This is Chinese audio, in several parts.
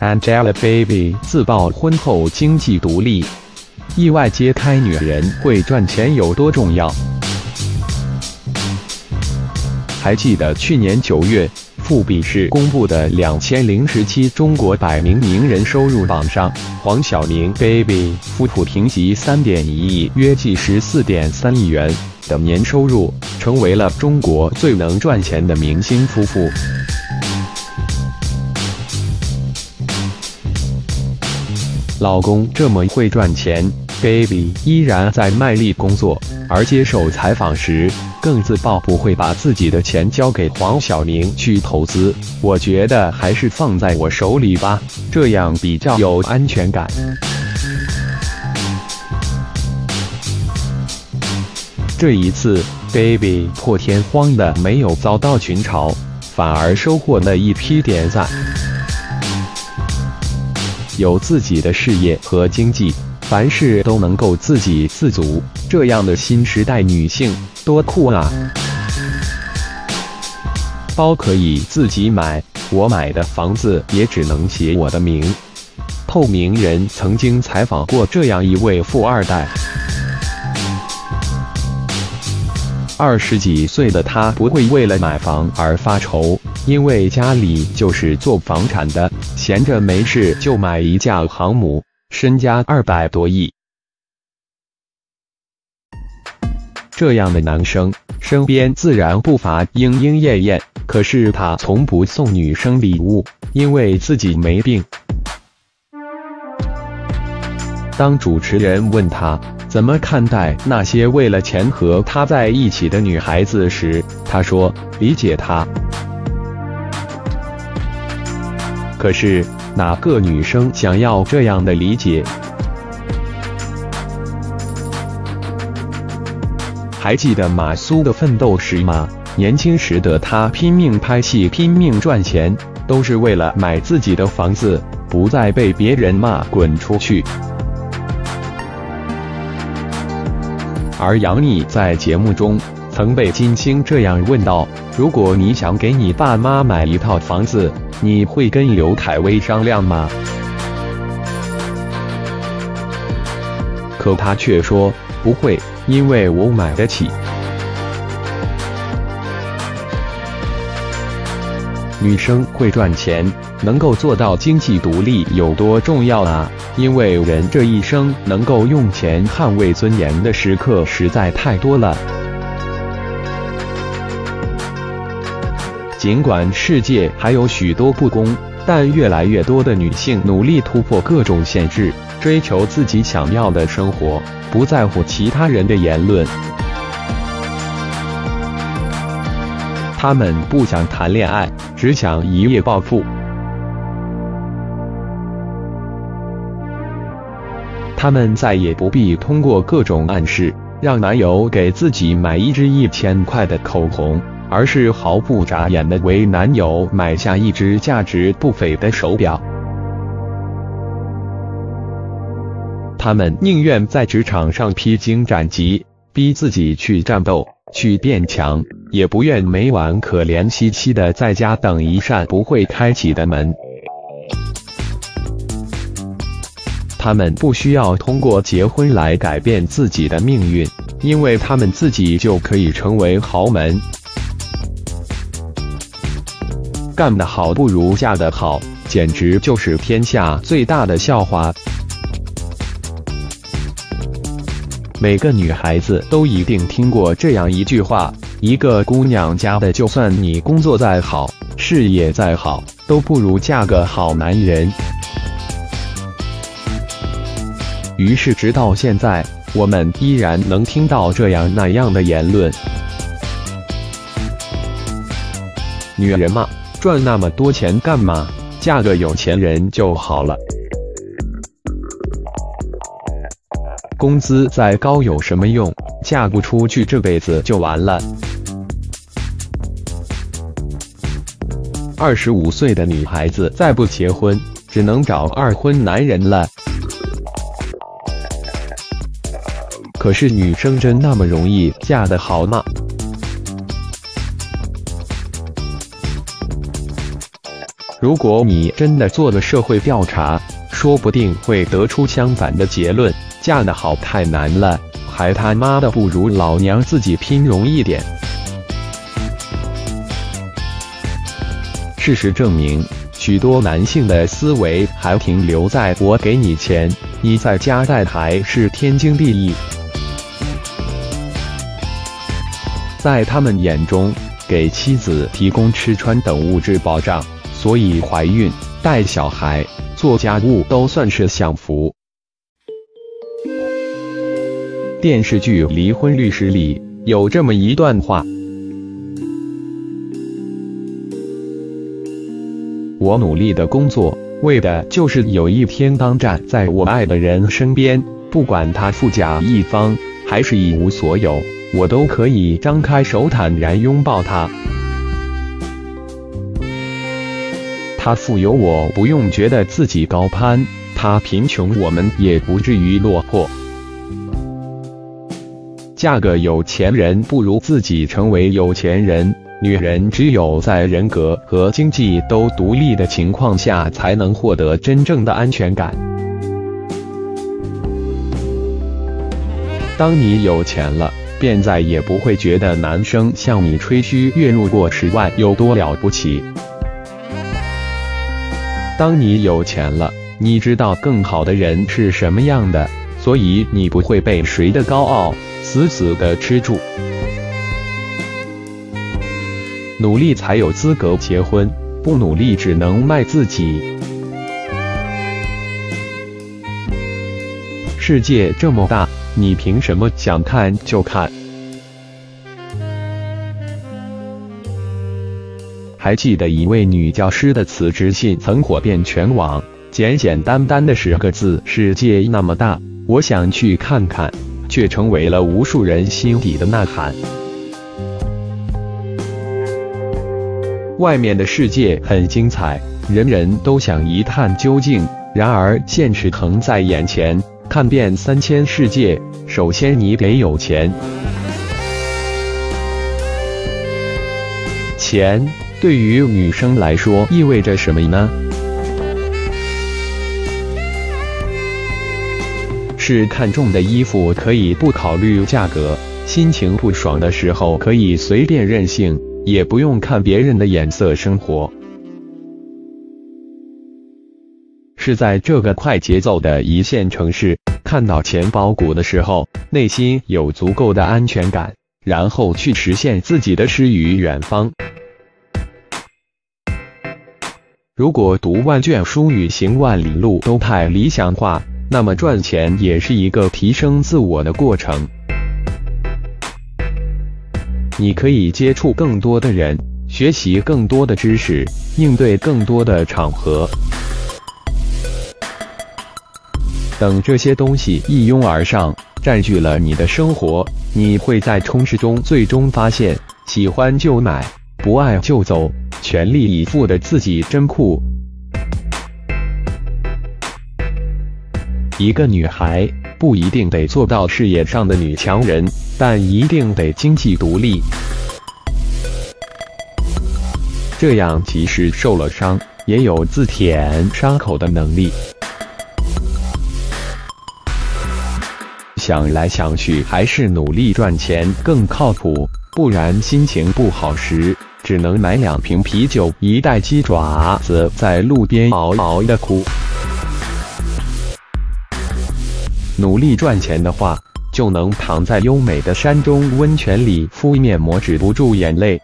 Angelababy 自曝婚后经济独立，意外揭开女人会赚钱有多重要。还记得去年九月，富比士公布的两千零十七中国百名名人收入榜上，黄晓明 baby 夫妇评级三点一亿，约计十四点三亿元的年收入，成为了中国最能赚钱的明星夫妇。老公这么会赚钱，baby 依然在卖力工作，而接受采访时更自曝不会把自己的钱交给黄晓明去投资。我觉得还是放在我手里吧，这样比较有安全感。这一次，baby 破天荒的没有遭到群嘲，反而收获了一批点赞。有自己的事业和经济，凡事都能够自给自足，这样的新时代女性多酷啊！包可以自己买，我买的房子也只能写我的名。透明人曾经采访过这样一位富二代，二十几岁的他不会为了买房而发愁。因为家里就是做房产的，闲着没事就买一架航母，身家二百多亿。这样的男生身边自然不乏莺莺燕燕，可是他从不送女生礼物，因为自己没病。当主持人问他怎么看待那些为了钱和他在一起的女孩子时，他说：“理解他。”可是哪个女生想要这样的理解？还记得马苏的奋斗史吗？年轻时的他拼命拍戏，拼命赚钱，都是为了买自己的房子，不再被别人骂滚出去。而杨幂在节目中曾被金星这样问道：“如果你想给你爸妈买一套房子？”你会跟刘恺威商量吗？可他却说不会，因为我买得起。女生会赚钱，能够做到经济独立有多重要啊？因为人这一生能够用钱捍卫尊严的时刻实在太多了。尽管世界还有许多不公，但越来越多的女性努力突破各种限制，追求自己想要的生活，不在乎其他人的言论。她们不想谈恋爱，只想一夜暴富。她们再也不必通过各种暗示，让男友给自己买一支一千块的口红。而是毫不眨眼的为男友买下一只价值不菲的手表。他们宁愿在职场上披荆斩棘，逼自己去战斗、去变强，也不愿每晚可怜兮兮的在家等一扇不会开启的门。他们不需要通过结婚来改变自己的命运，因为他们自己就可以成为豪门。干得好不如嫁得好，简直就是天下最大的笑话。每个女孩子都一定听过这样一句话：一个姑娘家的，就算你工作再好，事业再好，都不如嫁个好男人。于是，直到现在，我们依然能听到这样那样的言论。女人嘛。赚那么多钱干嘛？嫁个有钱人就好了。工资再高有什么用？嫁不出去这辈子就完了。二十五岁的女孩子再不结婚，只能找二婚男人了。可是女生真那么容易嫁得好吗？如果你真的做了社会调查，说不定会得出相反的结论：嫁得好太难了，还他妈的不如老娘自己拼容易点。事实证明，许多男性的思维还停留在“我给你钱，你在家带孩是天经地义”。在他们眼中，给妻子提供吃穿等物质保障，所以怀孕、带小孩、做家务都算是享福。电视剧《离婚律师》里有这么一段话。我努力的工作，为的就是有一天当站在我爱的人身边，不管他富甲一方还是一无所有，我都可以张开手坦然拥抱他。他富有，我不用觉得自己高攀；他贫穷，我们也不至于落魄。嫁个有钱人，不如自己成为有钱人。女人只有在人格和经济都独立的情况下，才能获得真正的安全感。当你有钱了，便再也不会觉得男生向你吹嘘月入过十万有多了不起。当你有钱了，你知道更好的人是什么样的，所以你不会被谁的高傲死死的吃住。努力才有资格结婚，不努力只能卖自己。世界这么大，你凭什么想看就看？还记得一位女教师的辞职信曾火遍全网，简简单单的十个字：“世界那么大，我想去看看”，却成为了无数人心底的呐喊。外面的世界很精彩，人人都想一探究竟。然而现实横在眼前，看遍三千世界，首先你得有钱。钱对于女生来说意味着什么呢？是看中的衣服可以不考虑价格，心情不爽的时候可以随便任性。也不用看别人的眼色生活，是在这个快节奏的一线城市，看到钱包鼓的时候，内心有足够的安全感，然后去实现自己的诗与远方。如果读万卷书与行万里路都太理想化，那么赚钱也是一个提升自我的过程。你可以接触更多的人，学习更多的知识，应对更多的场合。等这些东西一拥而上，占据了你的生活，你会在充实中最终发现，喜欢就买，不爱就走，全力以赴的自己真酷。一个女孩不一定得做到事业上的女强人。但一定得经济独立，这样即使受了伤，也有自舔伤口的能力。想来想去，还是努力赚钱更靠谱，不然心情不好时，只能买两瓶啤酒、一袋鸡爪子，在路边嗷嗷的哭。努力赚钱的话。就能躺在优美的山中温泉里敷面膜，止不住眼泪。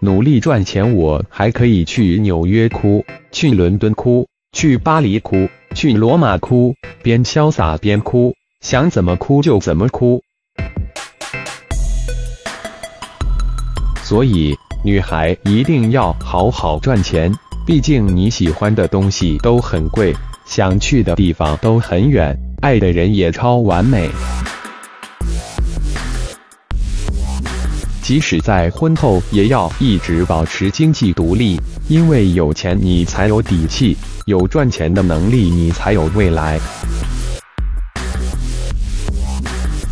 努力赚钱，我还可以去纽约哭，去伦敦哭，去巴黎哭，去罗马哭，边潇洒边哭，想怎么哭就怎么哭。所以，女孩一定要好好赚钱，毕竟你喜欢的东西都很贵，想去的地方都很远。爱的人也超完美，即使在婚后也要一直保持经济独立，因为有钱你才有底气，有赚钱的能力你才有未来。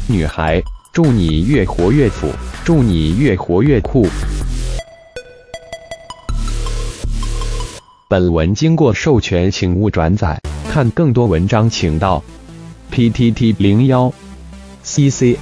女孩，祝你越活越富，祝你越活越酷。本文经过授权请勿转载。看更多文章请到 ptt 零幺 cc